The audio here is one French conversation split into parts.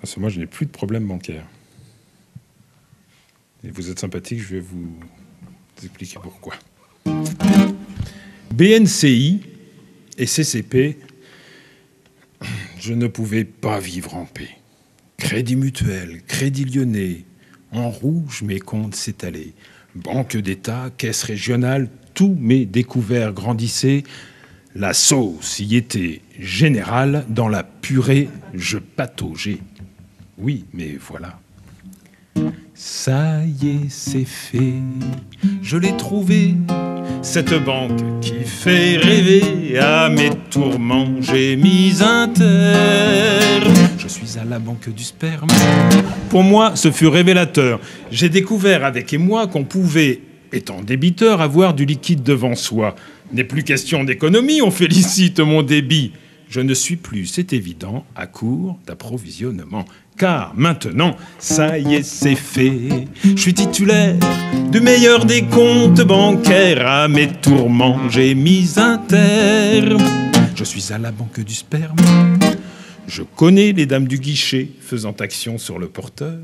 Parce que moi, je n'ai plus de problème bancaire. Et vous êtes sympathique, je vais vous expliquer pourquoi. BNCI et CCP, je ne pouvais pas vivre en paix. Crédit mutuel, crédit lyonnais, en rouge mes comptes s'étalaient. Banque d'État, caisse régionale, tous mes découverts grandissaient. La sauce y était générale, dans la purée je pataugeais. Oui, mais voilà. Ça y est, c'est fait. Je l'ai trouvé, cette banque qui fait rêver. À mes tourments, j'ai mis un terme. Je suis à la banque du sperme. Pour moi, ce fut révélateur. J'ai découvert avec émoi qu'on pouvait, étant débiteur, avoir du liquide devant soi. N'est plus question d'économie, on félicite mon débit. Je ne suis plus, c'est évident, à court d'approvisionnement car maintenant, ça y est, c'est fait. Je suis titulaire du meilleur des comptes bancaires. À mes tourments, j'ai mis un terme. Je suis à la banque du sperme. Je connais les dames du guichet faisant action sur le porteur,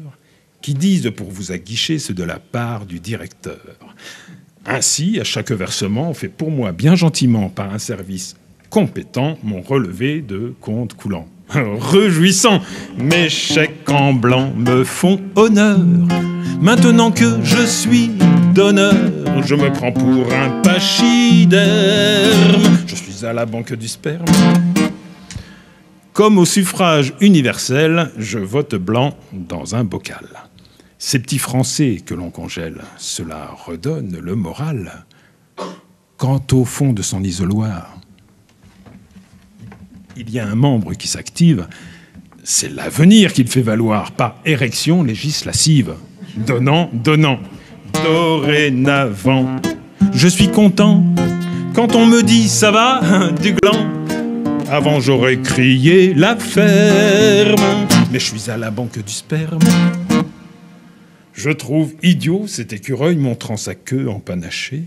qui disent pour vous aguicher ce de la part du directeur. Ainsi, à chaque versement, on fait pour moi bien gentiment par un service compétent mon relevé de compte coulant. Réjouissant, mes chèques en blanc me font honneur. Maintenant que je suis donneur, je me prends pour un pachyderme. Je suis à la banque du sperme. Comme au suffrage universel, je vote blanc dans un bocal. Ces petits Français que l'on congèle, cela redonne le moral. Quant au fond de son isoloir, il y a un membre qui s'active, c'est l'avenir qu'il fait valoir, pas érection législative. Donnant, donnant. Dorénavant, je suis content quand on me dit ça va, du gland. Avant j'aurais crié la ferme, mais je suis à la banque du sperme. Je trouve idiot cet écureuil montrant sa queue en panaché.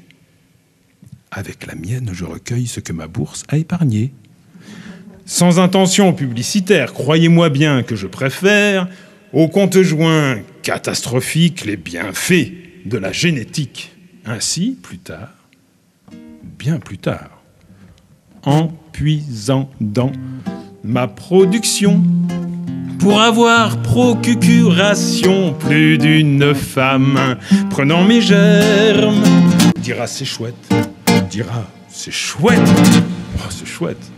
Avec la mienne, je recueille ce que ma bourse a épargné. Sans intention publicitaire, croyez-moi bien que je préfère au compte joint catastrophique les bienfaits de la génétique. Ainsi, plus tard, bien plus tard, en puisant dans ma production, pour avoir procuration plus d'une femme, prenant mes germes, dira c'est chouette, dira c'est chouette, oh c'est chouette.